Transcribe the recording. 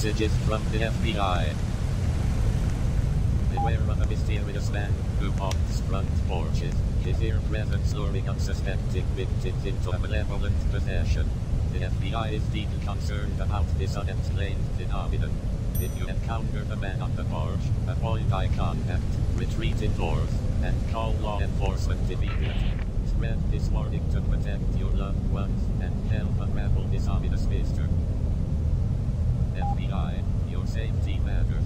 This message is from the FBI. Beware of a mysterious man who haunts front porches, his here presence luring unsuspecting victims into a malevolent possession. The FBI is deeply concerned about this unexplained phenomenon. If you encounter the man on the porch, avoid eye contact, retreat indoors, and call law enforcement immediately. Spread this warning to protect your loved ones and help unravel this ominous mystery. FBI, your safety matters.